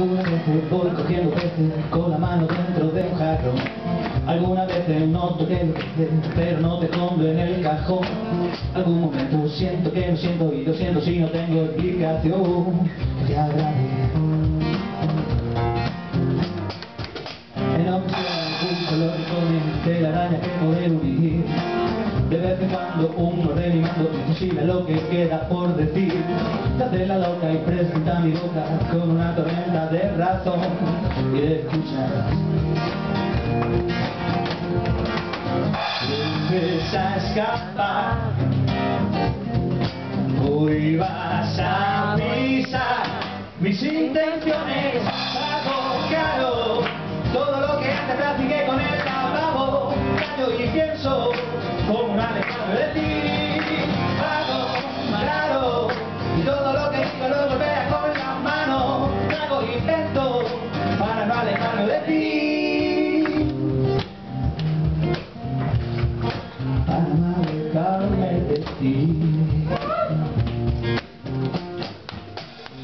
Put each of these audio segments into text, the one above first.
Algunas veces voy cogiendo peces con la mano dentro de un jarrón. Algunas veces noto que lo que pero no te escondo en el cajón. Algún momento siento que no siento y lo siento si no tengo explicación. Te agradezco. De la araña que poder unir. De vez en cuando uno reanimando imposible lo que queda por decir. Te hace la loca y presenta mi boca con una tormenta de razón. Y de escuchar Vuelves a escapar Hoy vas a pisar mis intenciones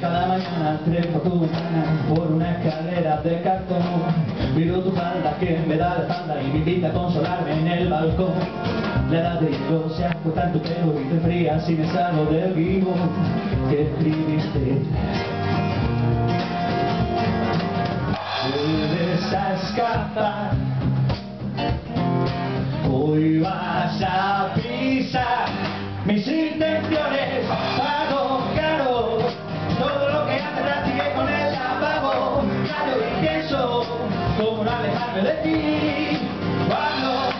Cada mañana trepo tu ventana por una escalera de cartón. Miro tu falda que me da la espalda y me invita a consolarme en el balcón La edad de hielo se ajusta en tu pelo y te enfrías y me salgo del vivo. Que escribiste Vuelves a escapar. Hoy vas a pisar mis intenciones Pago caro todo lo que antes practiqué con el lavabo. Claro y pienso como no alejarme de ti Cuando,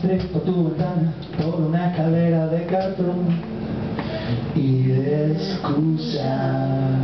trepo tu ventana por una escalera de cartón y de excusa.